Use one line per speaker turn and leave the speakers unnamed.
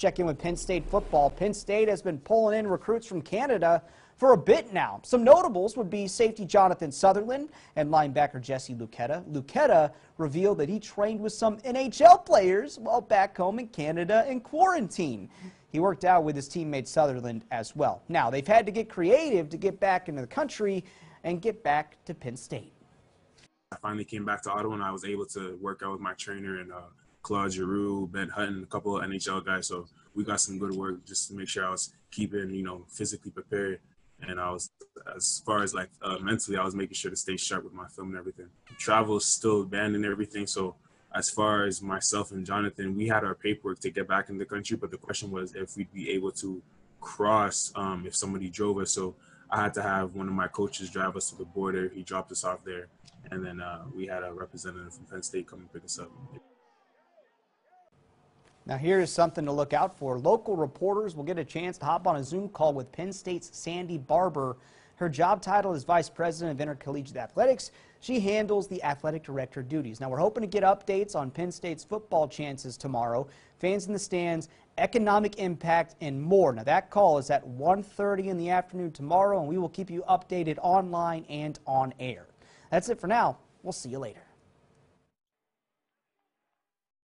Check in with Penn State football. Penn State has been pulling in recruits from Canada for a bit now. Some notables would be safety Jonathan Sutherland and linebacker Jesse Luketa. Luketa revealed that he trained with some NHL players while back home in Canada in quarantine. He worked out with his teammate Sutherland as well. Now, they've had to get creative to get back into the country and get back to Penn State.
I finally came back to Ottawa and I was able to work out with my trainer and uh, Claude Giroux, Ben Hutton, a couple of NHL guys. So we got some good work just to make sure I was keeping, you know, physically prepared. And I was, as far as like uh, mentally, I was making sure to stay sharp with my film and everything. Travel is still banned and everything. So as far as myself and Jonathan, we had our paperwork to get back in the country, but the question was if we'd be able to cross um, if somebody drove us. So I had to have one of my coaches drive us to the border. He dropped us off there, and then uh, we had a representative from Penn State come and pick us up.
Now, here's something to look out for. Local reporters will get a chance to hop on a Zoom call with Penn State's Sandy Barbour. Her job title is Vice President of Intercollegiate Athletics. She handles the athletic director duties. Now, we're hoping to get updates on Penn State's football chances tomorrow, fans in the stands, economic impact, and more. Now, that call is at 1.30 in the afternoon tomorrow, and we will keep you updated online and on air. That's it for now. We'll see you later.